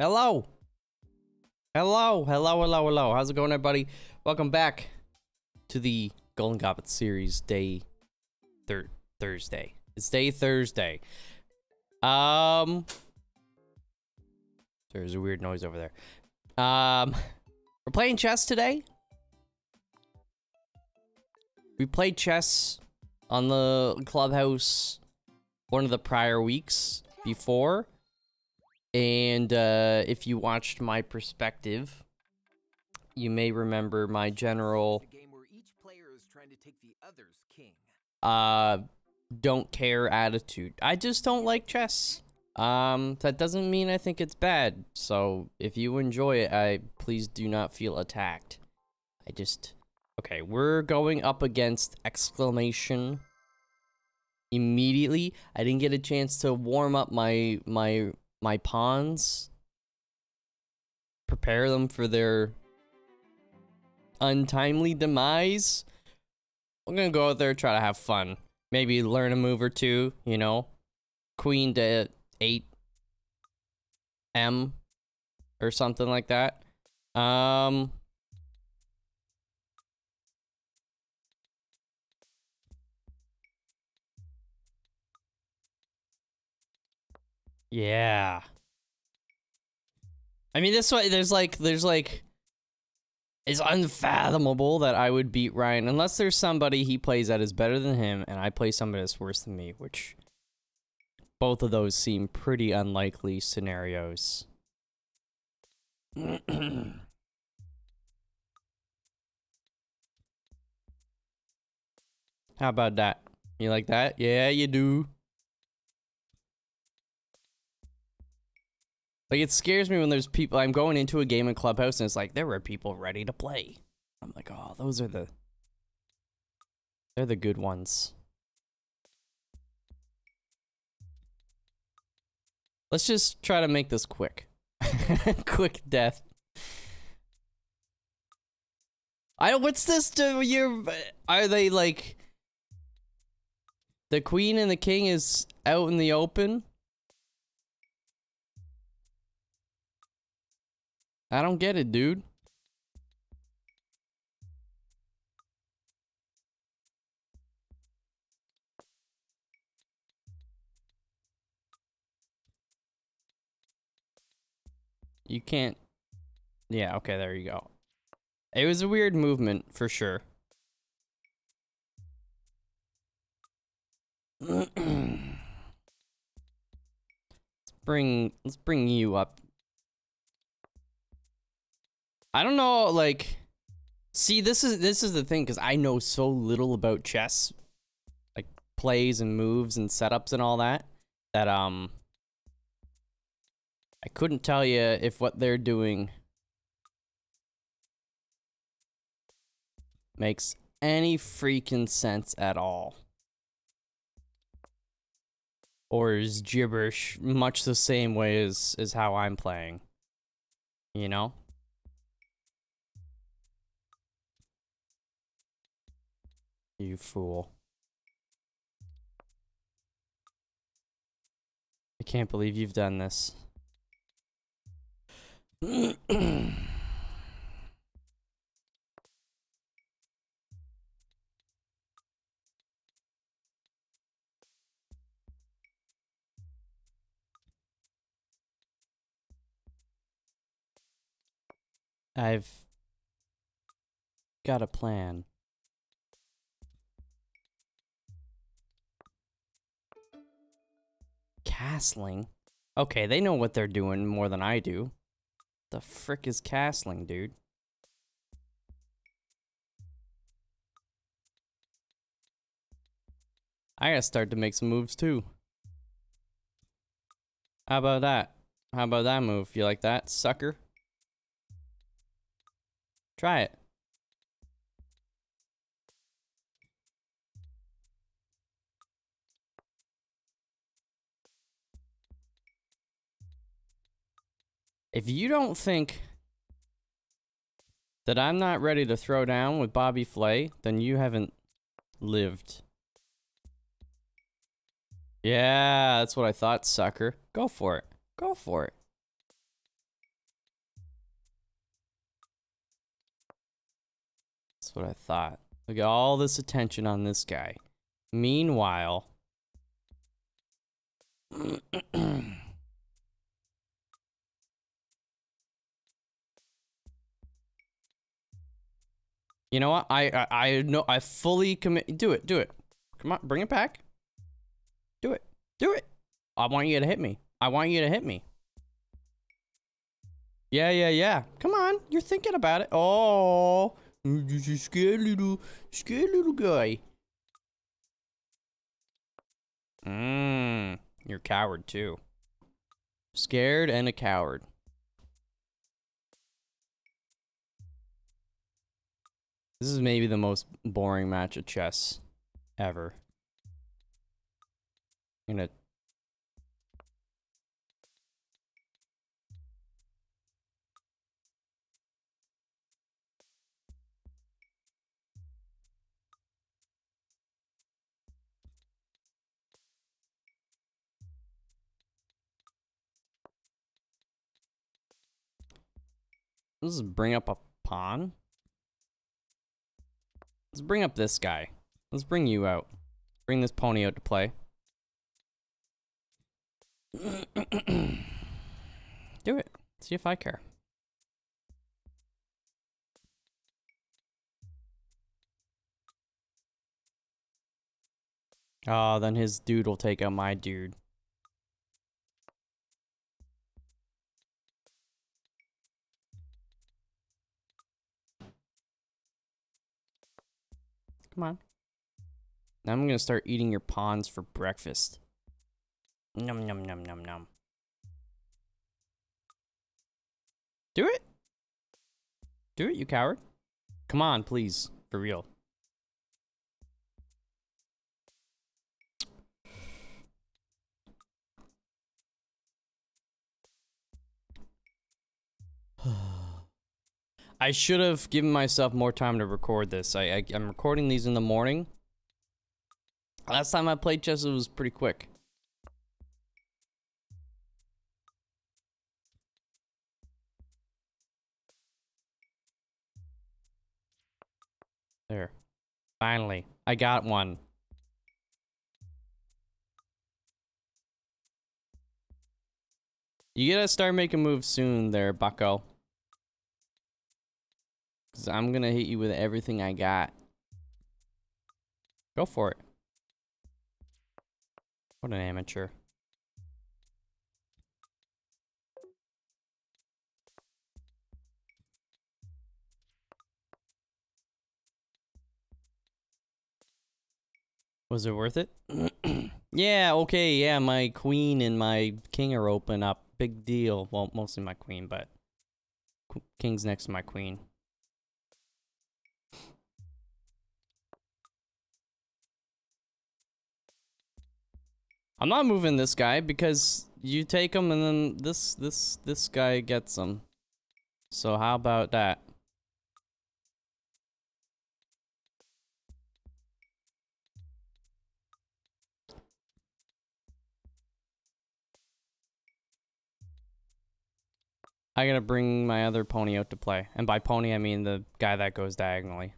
Hello. Hello, hello, hello, hello. How's it going, everybody? Welcome back to the Golden Goblet series, day thir Thursday. It's day Thursday. Um, there's a weird noise over there. Um, we're playing chess today. We played chess on the clubhouse one of the prior weeks before. And uh, if you watched my perspective, you may remember my general A game where each player is trying to take the other's king. uh don't care attitude. I just don't like chess. Um that doesn't mean I think it's bad. So if you enjoy it, I please do not feel attacked. I just Okay, we're going up against exclamation immediately. I didn't get a chance to warm up my my my pawns. Prepare them for their untimely demise. I'm gonna go out there try to have fun. Maybe learn a move or two, you know. Queen to eight M or something like that. Um Yeah. I mean this way there's like there's like it's unfathomable that I would beat Ryan unless there's somebody he plays that is better than him and I play somebody that's worse than me, which both of those seem pretty unlikely scenarios. How about that? You like that? Yeah, you do. Like it scares me when there's people I'm going into a game in Clubhouse and it's like there were people ready to play. I'm like, "Oh, those are the They're the good ones." Let's just try to make this quick. quick death. I what's this do you are they like the queen and the king is out in the open? I don't get it, dude. You can't. Yeah, okay, there you go. It was a weird movement for sure. let's bring let's bring you up I don't know, like, see, this is this is the thing because I know so little about chess, like plays and moves and setups and all that, that um, I couldn't tell you if what they're doing makes any freaking sense at all. Or is gibberish much the same way as, as how I'm playing. You know? You fool. I can't believe you've done this. I've got a plan. Castling? Okay, they know what they're doing more than I do. The frick is castling, dude? I gotta start to make some moves too. How about that? How about that move? You like that, sucker? Try it. If you don't think that I'm not ready to throw down with Bobby Flay, then you haven't lived. Yeah, that's what I thought, sucker. Go for it. Go for it. That's what I thought. Look at all this attention on this guy. Meanwhile... you know what? I, I I know I fully commit. Do it. Do it. Come on, bring it back. Do it. Do it. I want you to hit me. I want you to hit me. Yeah, yeah, yeah. Come on, you're thinking about it. Oh, this is scared little, scared little guy. Mmm, you're a coward too. Scared and a coward. This is maybe the most boring match of chess ever. I'm gonna Let's bring up a pawn. Let's bring up this guy. Let's bring you out. Bring this pony out to play. Do it. See if I care. Oh, then his dude will take out my dude. Come on. Now I'm gonna start eating your pawns for breakfast. Num num num num num. Do it. Do it, you coward. Come on, please. For real. I should have given myself more time to record this. I, I am recording these in the morning. Last time I played chess, it was pretty quick. There. Finally, I got one. You gotta start making moves soon there, bucko. Cause I'm gonna hit you with everything I got. Go for it. What an amateur. Was it worth it? yeah, okay, yeah, my queen and my king are open up. Big deal. Well, mostly my queen, but king's next to my queen. I'm not moving this guy because you take him and then this this this guy gets him. So how about that? I gotta bring my other pony out to play. And by pony, I mean the guy that goes diagonally.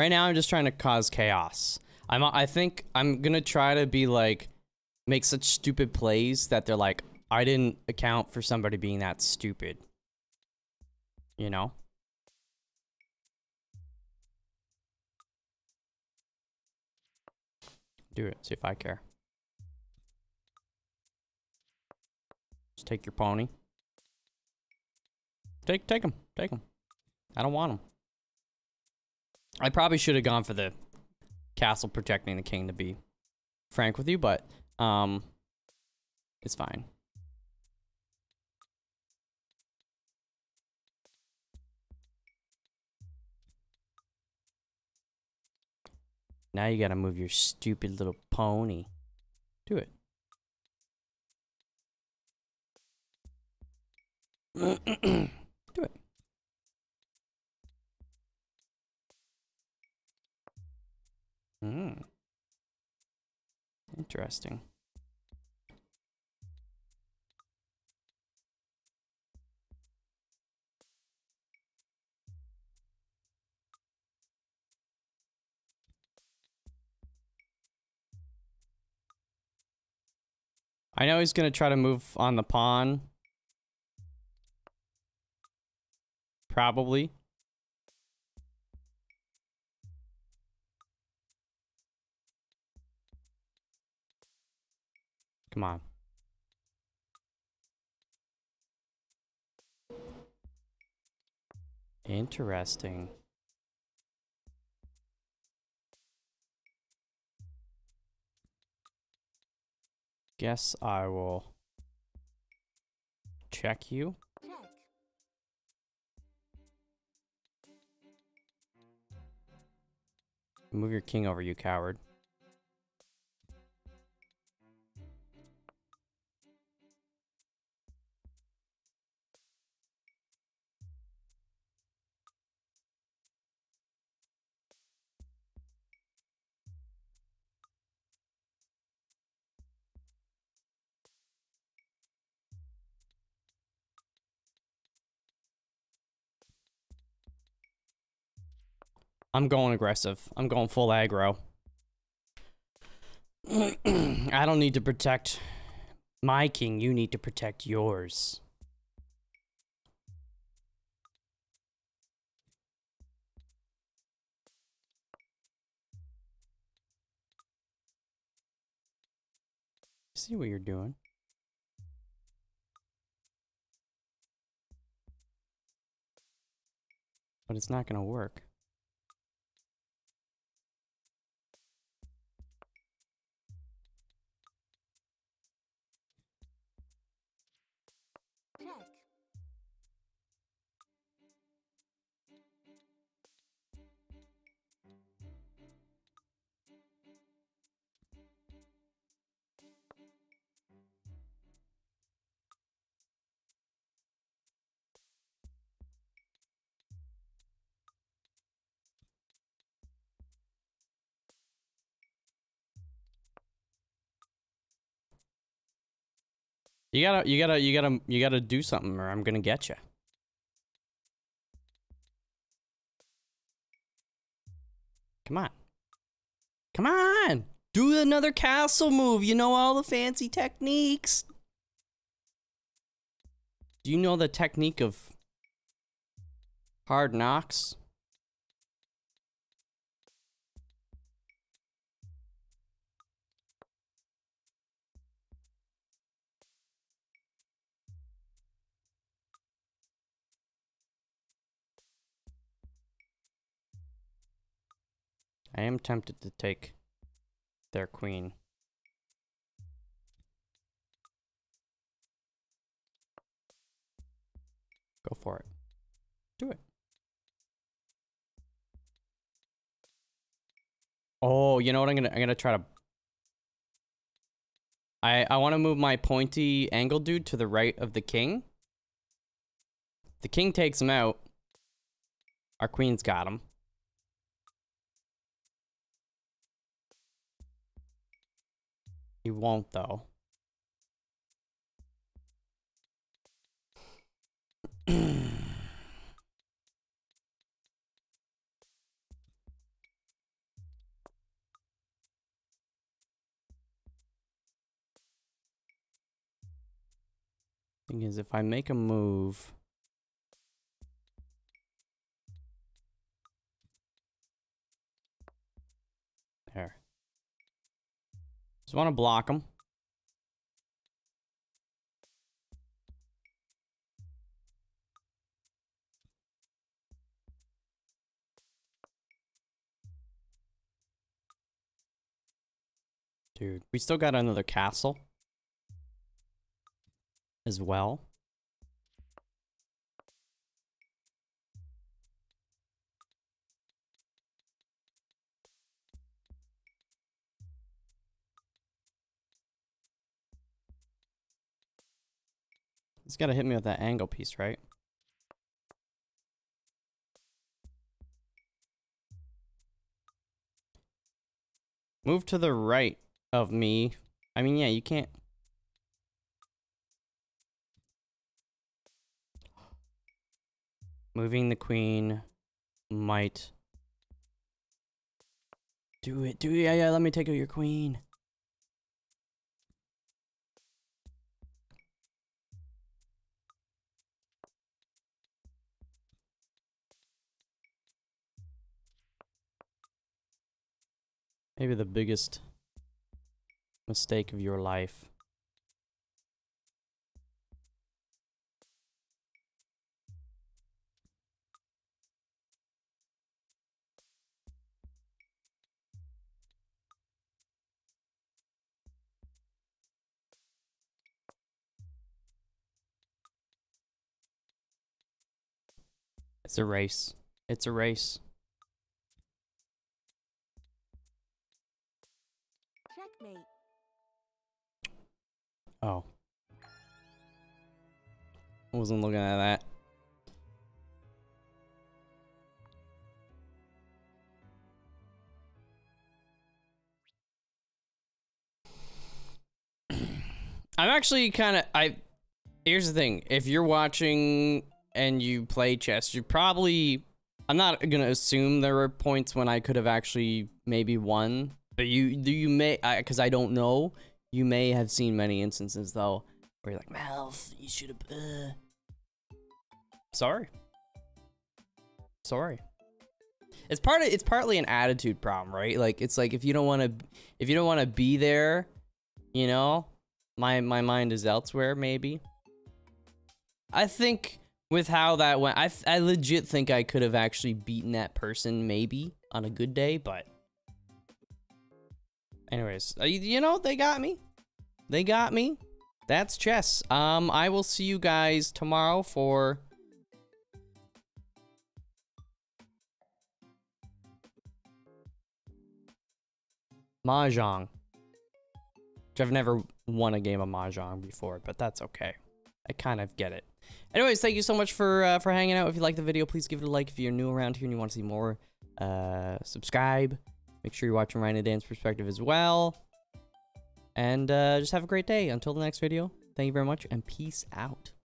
Right now, I'm just trying to cause chaos. I'm. I think I'm gonna try to be like, make such stupid plays that they're like, I didn't account for somebody being that stupid. You know. Do it. See if I care. Just take your pony. Take, take him. Take him. I don't want him. I probably should have gone for the castle protecting the king to be frank with you, but um, it's fine. Now you gotta move your stupid little pony. Do it. Do it. Hmm. Interesting. I know he's gonna try to move on the pawn. Probably. Come on. Interesting. Guess I will check you. Check. Move your king over, you coward. I'm going aggressive. I'm going full aggro. I don't need to protect my king. You need to protect yours. See what you're doing. But it's not going to work. You gotta, you gotta, you gotta, you gotta do something, or I'm gonna get you. Come on, come on, do another castle move. You know all the fancy techniques. Do you know the technique of hard knocks? I am tempted to take their queen. Go for it. Do it. Oh, you know what I'm gonna I'm gonna try to I I want to move my pointy angle dude to the right of the king. The king takes him out. Our queen's got him. He won't though. Thing is, if I make a move, there. Just want to block him. Dude, we still got another castle as well. He's got to hit me with that angle piece, right? Move to the right of me. I mean, yeah, you can't. Moving the queen might do it. Do it. Yeah, yeah. Let me take out your queen. Maybe the biggest mistake of your life. It's a race. It's a race. Checkmate. Oh. I wasn't looking at that. I'm actually kind of I here's the thing. If you're watching and you play chess, you probably I'm not going to assume there were points when I could have actually maybe won, but you you may cuz I don't know. You may have seen many instances though where you're like, "Malf, you should have uh. Sorry. Sorry. It's part of it's partly an attitude problem, right? Like it's like if you don't want to if you don't want to be there, you know, my my mind is elsewhere maybe. I think with how that went, I, I legit think I could have actually beaten that person maybe on a good day, but anyways, uh, you, know, they got me. They got me. That's chess. Um, I will see you guys tomorrow for Mahjong. Which I've never won a game of Mahjong before, but that's okay. I kind of get it. Anyways, thank you so much for uh, for hanging out. If you like the video, please give it a like. If you're new around here and you want to see more, uh, subscribe. Make sure you're watching and Dan's perspective as well. And uh, just have a great day. Until the next video, thank you very much and peace out.